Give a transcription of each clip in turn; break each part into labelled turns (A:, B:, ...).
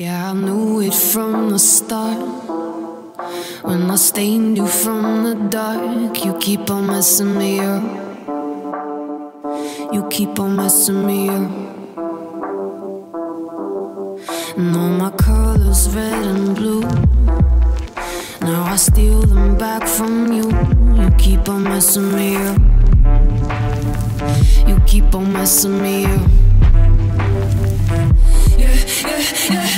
A: Yeah, I knew it from the start. When I stained you from the dark, you keep on messing me up. You keep on messing me up. And all my colors, red and blue. Now I steal them back from you. You keep on messing me up. You keep on messing me up. Yeah, yeah, yeah.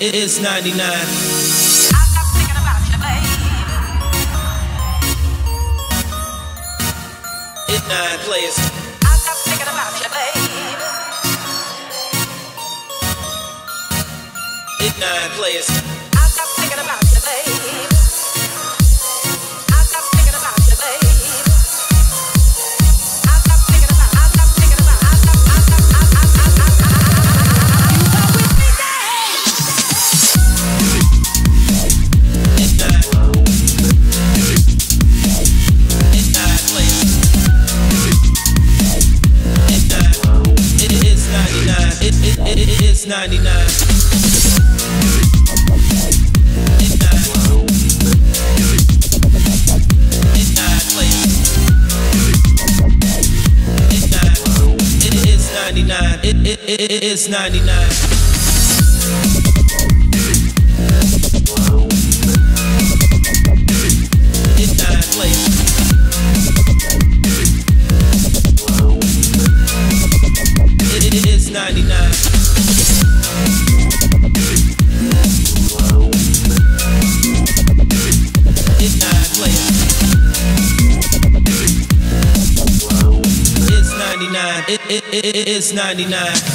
B: It's 99. It, it's 99. It, it, it, it's 99.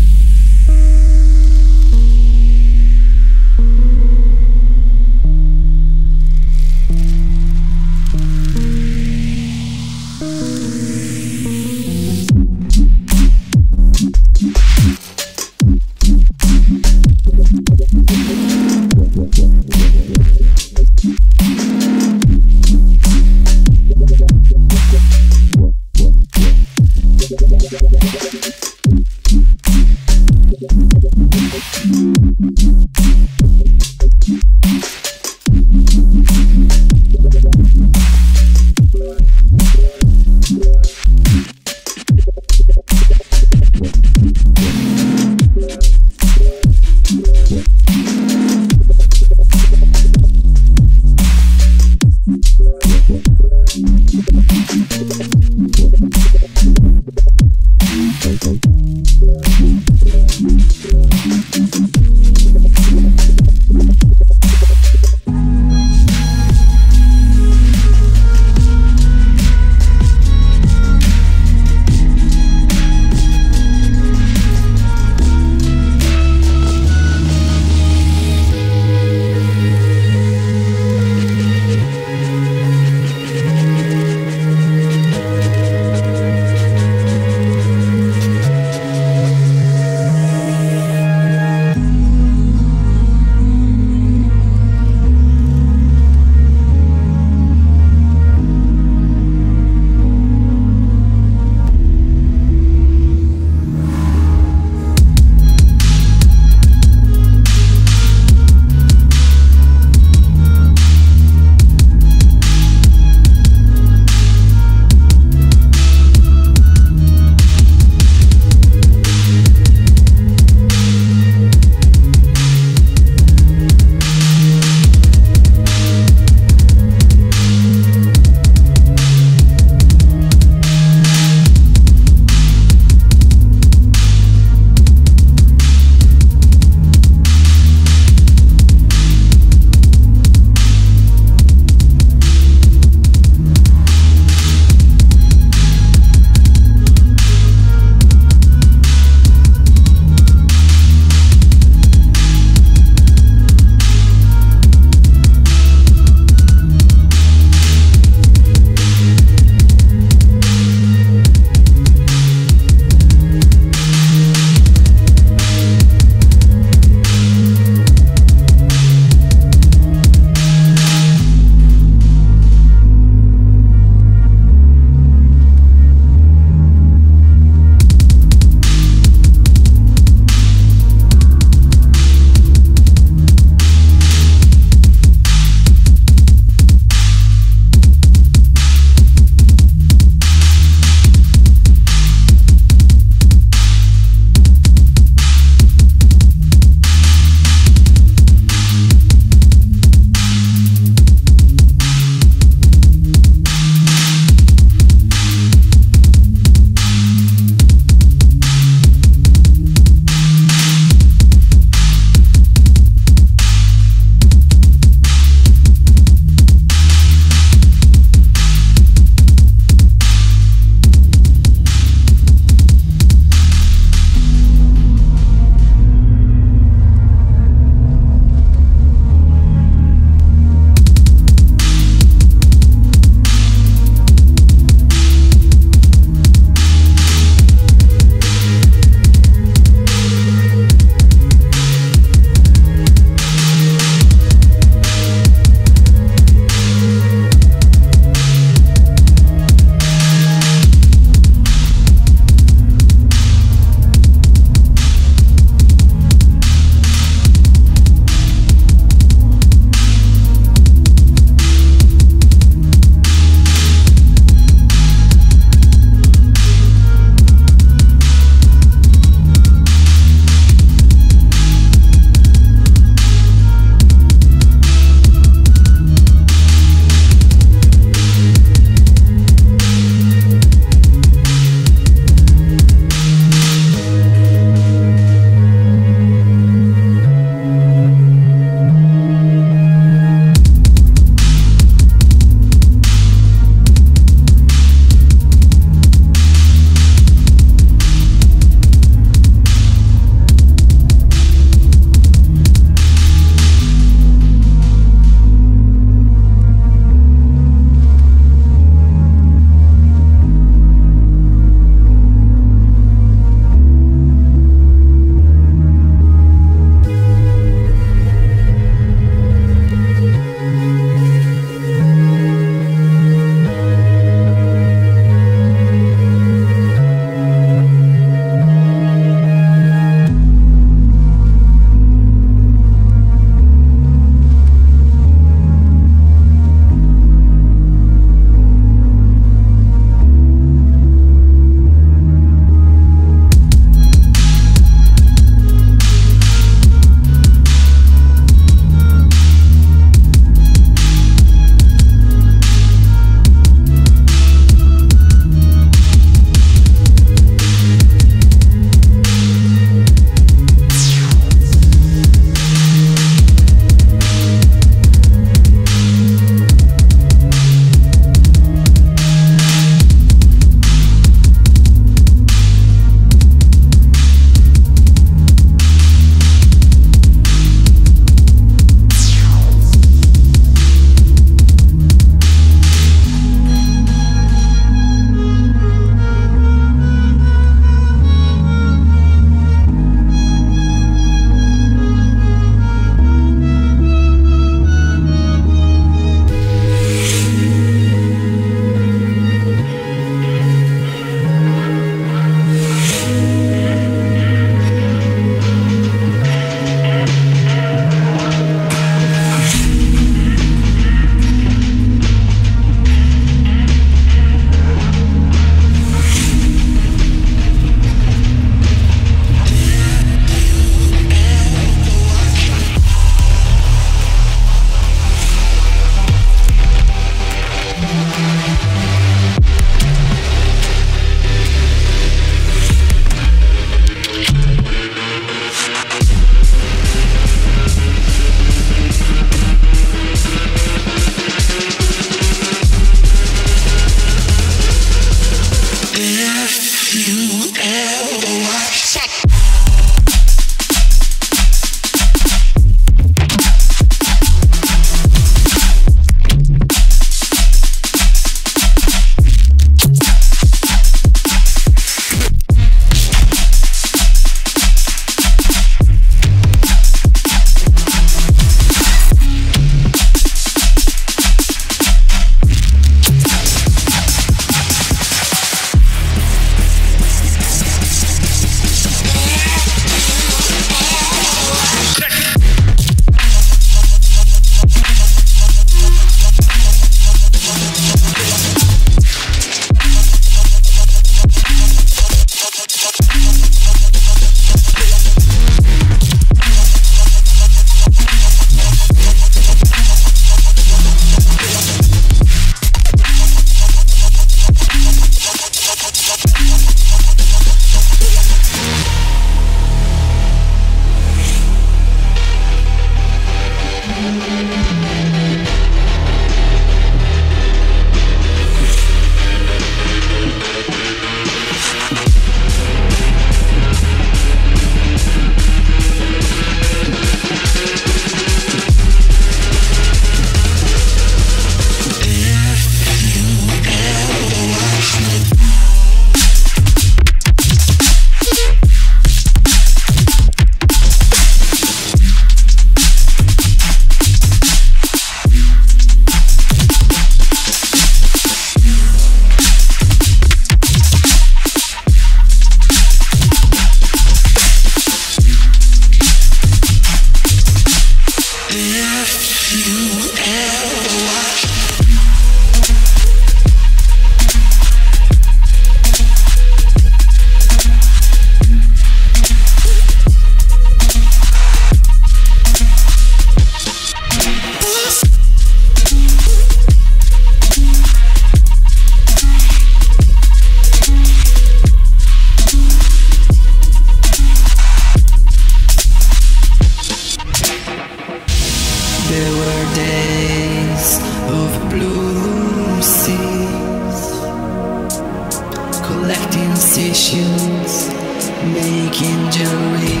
C: Making jewelry,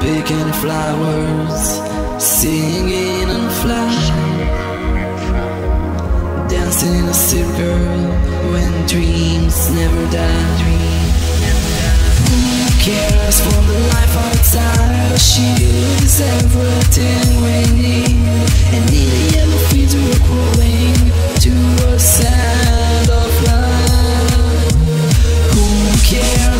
C: picking flowers, singing and flashing, dancing in a silver when dreams never die. Who cares for the life outside? A shield is everything we need, and need a yellow feet rolling to a.